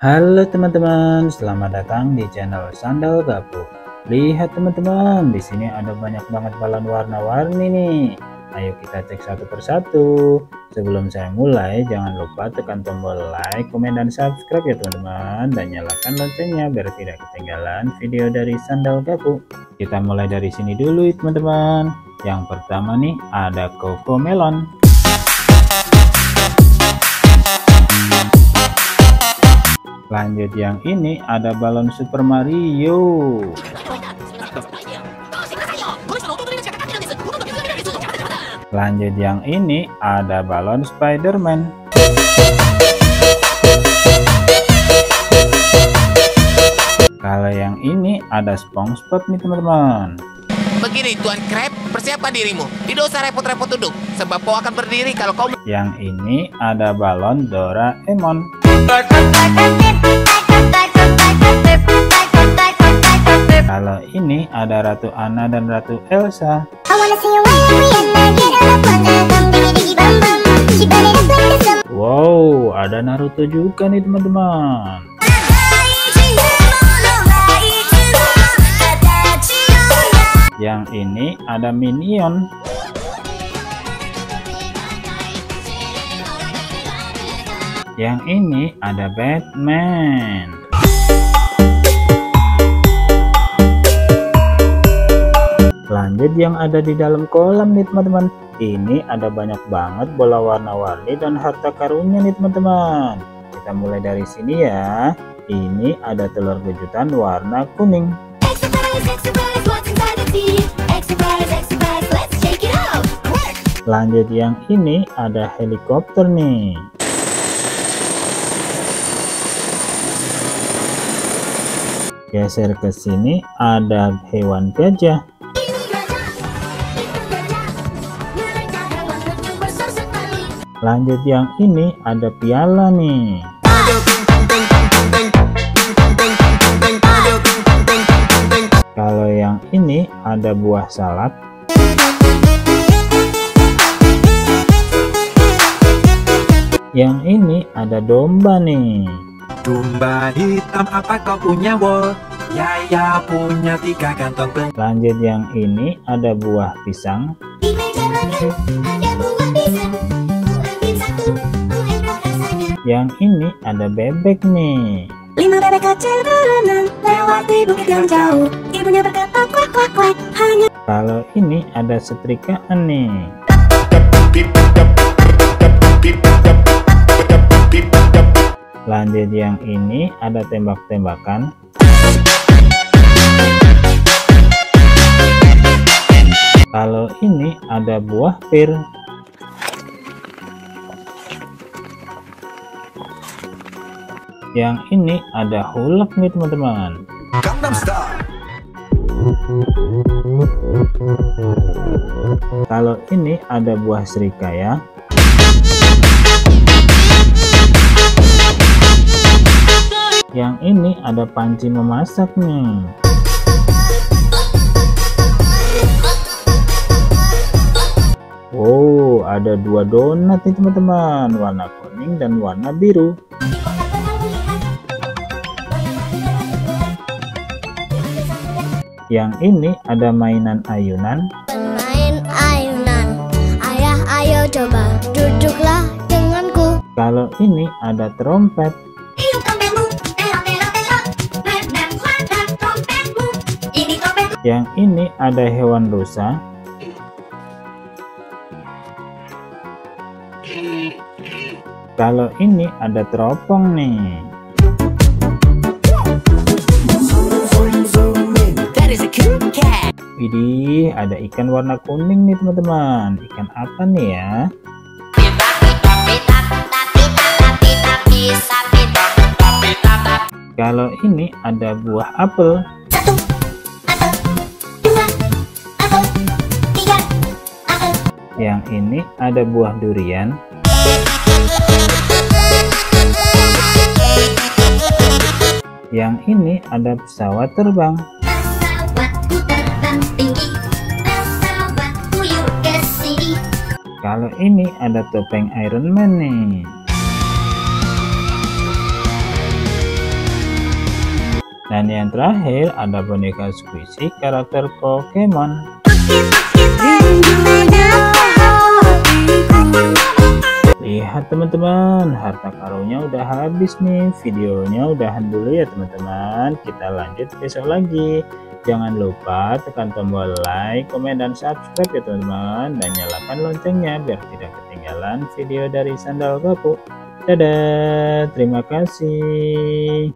Halo teman-teman, selamat datang di channel Sandal Gapu. Lihat teman-teman, di sini ada banyak banget balon warna-warni nih. Ayo kita cek satu persatu. Sebelum saya mulai, jangan lupa tekan tombol like, komen, dan subscribe ya teman-teman. Dan nyalakan loncengnya biar tidak ketinggalan video dari Sandal Gapu. Kita mulai dari sini dulu ya teman-teman. Yang pertama nih ada Coco Melon. Lanjut yang ini ada balon Super Mario. Lanjut yang ini ada balon Spider-Man. Kalau yang ini ada SpongeBob nih teman-teman. Begini Tuan Crab, persiapkan dirimu. Tidak usah repot-repot duduk, sebab kau akan berdiri kalau kau... Yang ini ada balon Doraemon. Kalau ini ada Ratu Anna dan Ratu Elsa. Wow, ada Naruto juga nih teman-teman. Yang ini ada Minion. Yang ini ada Batman. Lanjut yang ada di dalam kolam nih teman-teman. Ini ada banyak banget bola warna-warni dan harta karunnya nih teman-teman. Kita mulai dari sini ya. Ini ada telur kejutan warna kuning. Lanjut yang ini ada helikopter nih. Geser ke sini ada hewan gajah. Lanjut yang ini ada piala nih. Kalau yang ini ada buah salad. Yang ini ada domba nih. Domba hitam apa kau punya wo? Ya ya punya tiga kantong pen. Lanjut yang ini ada buah pisang. Yang ini ada bebek nih. Lima bebek kecil berenang lewati bukit yang jauh. Ibunya berkata kuak kuak kuak hanya Kalau ini ada setrikaan nih. Lanjut yang ini ada tembak-tembakan. Kalau ini ada buah pir. Yang ini ada hulek nih teman-teman. Kalau ini ada buah serikaya. Yang ini ada panci memasak nih. Ada dua donat nih teman-teman, warna kuning dan warna biru. Yang ini ada mainan ayunan. main ayunan. Ayah ayo coba duduklah denganku. Kalau ini ada trompet. Yang ini ada hewan rusa. Kalau ini ada teropong nih. Widih, ada ikan warna kuning nih teman-teman. Ikan apa nih ya? Kalau ini ada buah apel. satu apel dua apel tiga apel Yang ini ada buah durian. Yang ini ada pesawat terbang. tinggi Kalau ini ada topeng Iron Man nih. Dan yang terakhir ada boneka squishy karakter Pokemon. Lihat teman-teman, harta karunnya udah habis nih. Videonya udahan dulu ya teman-teman. Kita lanjut besok lagi. Jangan lupa tekan tombol like, komen, dan subscribe ya teman-teman. Dan nyalakan loncengnya biar tidak ketinggalan video dari Sandal Gapuk. Dadah, terima kasih.